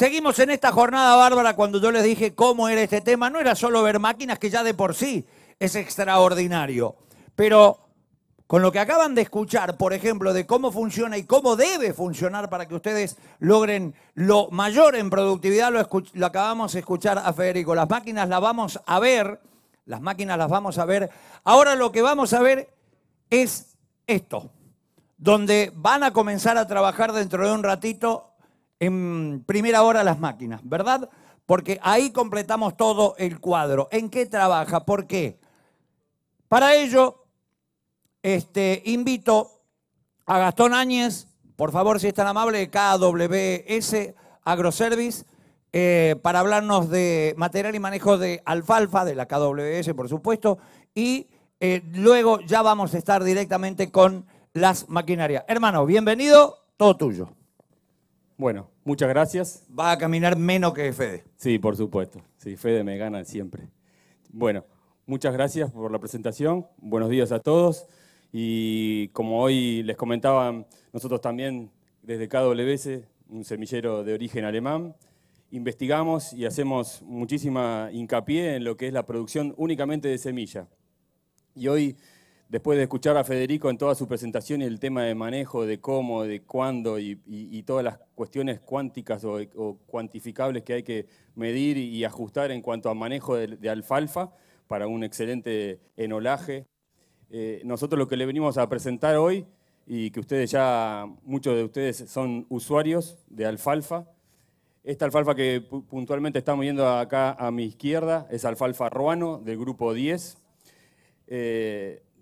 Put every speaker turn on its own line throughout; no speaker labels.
Seguimos en esta jornada bárbara cuando yo les dije cómo era este tema. No era solo ver máquinas, que ya de por sí es extraordinario. Pero con lo que acaban de escuchar, por ejemplo, de cómo funciona y cómo debe funcionar para que ustedes logren lo mayor en productividad, lo, acabamos de escuchar a Federico. Las máquinas las vamos a ver, las máquinas las vamos a ver. Ahora lo que vamos a ver es esto, donde van a comenzar a trabajar dentro de un ratito en primera hora las máquinas, ¿verdad? Porque ahí completamos todo el cuadro. ¿En qué trabaja? ¿Por qué? Para ello, este, invito a Gastón Áñez, por favor, si es tan amable, KWS Agroservice, eh, para hablarnos de material y manejo de alfalfa, de la KWS, por supuesto, y eh, luego ya vamos a estar directamente con las maquinarias. Hermano, bienvenido, todo tuyo.
Bueno, muchas gracias.
Va a caminar menos que Fede.
Sí, por supuesto. Sí, Fede me gana siempre. Bueno, muchas gracias por la presentación. Buenos días a todos. Y como hoy les comentaban, nosotros también desde KWS, un semillero de origen alemán, investigamos y hacemos muchísima hincapié en lo que es la producción únicamente de semilla. Y hoy después de escuchar a Federico en toda su presentación y el tema de manejo, de cómo, de cuándo y, todas las cuestiones cuánticas o, cuantificables que hay que medir y ajustar en cuanto a manejo de, alfalfa para un excelente enolaje. Eh, nosotros lo que le venimos a presentar hoy, y que ustedes ya, muchos de ustedes son usuarios de alfalfa, esta alfalfa que puntualmente estamos viendo acá a mi izquierda es alfalfa ruano del grupo 10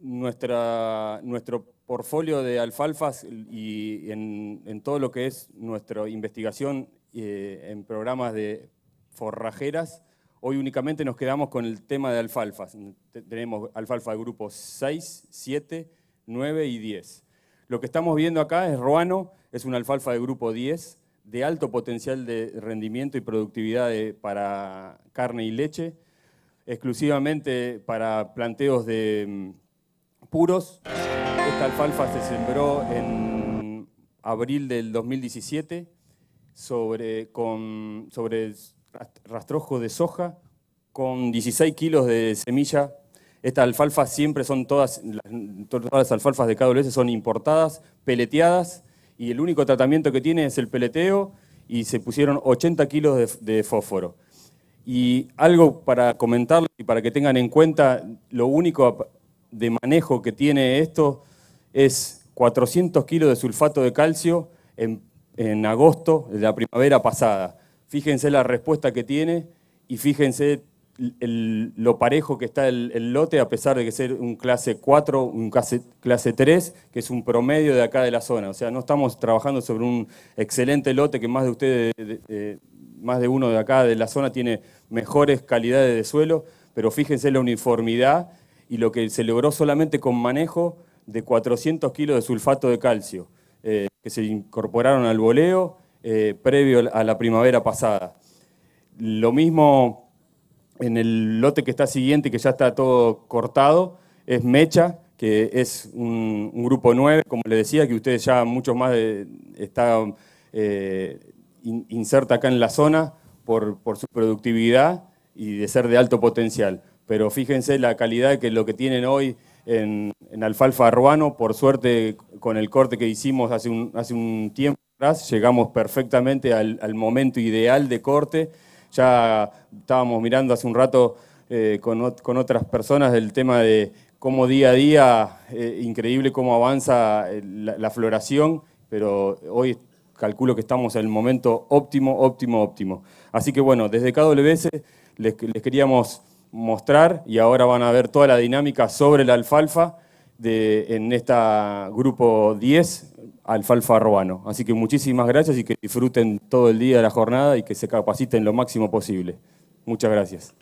nuestra, nuestro portfolio de alfalfas y en, todo lo que es nuestra investigación eh, en programas de forrajeras, hoy únicamente nos quedamos con el tema de alfalfas. Tenemos alfalfa de grupos 6, 7, 9 y 10. Lo que estamos viendo acá es Ruano, es una alfalfa de grupo 10, de alto potencial de rendimiento y productividad para carne y leche, exclusivamente para planteos de puros. Esta alfalfa se sembró en abril del 2017 sobre, con, sobre rastrojo de soja con 16 kilos de semilla. Esta alfalfa siempre son todas, todas las alfalfas de KWS son importadas, peleteadas, y el único tratamiento que tiene es el peleteo, y se pusieron 80 kilos de, de fósforo. Y algo para comentarles y para que tengan en cuenta, lo único de manejo que tiene esto es 400 kilos de sulfato de calcio en, agosto de la primavera pasada. Fíjense la respuesta que tiene y fíjense lo parejo que está el, lote, a pesar de que ser un clase 4, un clase, 3, que es un promedio de acá de la zona. O sea, no estamos trabajando sobre un excelente lote que más de ustedes, más de uno de acá de la zona tiene mejores calidades de suelo, pero fíjense la uniformidad y lo que se logró solamente con manejo de 400 kilos de sulfato de calcio, eh, que se incorporaron al boleo eh, previo a la primavera pasada. Lo mismo en el lote que está siguiente, que ya está todo cortado, es Mecha, que es un, grupo 9, como les decía, que ustedes ya muchos más están eh, inserta acá en la zona por, por su productividad y de ser de alto potencial pero fíjense la calidad que lo que tienen hoy en, alfalfa arruano, por suerte con el corte que hicimos hace un, tiempo atrás, llegamos perfectamente al, momento ideal de corte. Ya estábamos mirando hace un rato eh, con, otras personas del tema de cómo día a día, eh, increíble cómo avanza eh, la, floración, pero hoy calculo que estamos en el momento óptimo, óptimo, óptimo. Así que bueno, desde KWS les queríamos mostrar y ahora van a ver toda la dinámica sobre la alfalfa de, en esta grupo 10, alfalfa robano. Así que muchísimas gracias y que disfruten todo el día de la jornada y que se capaciten lo máximo posible. Muchas gracias.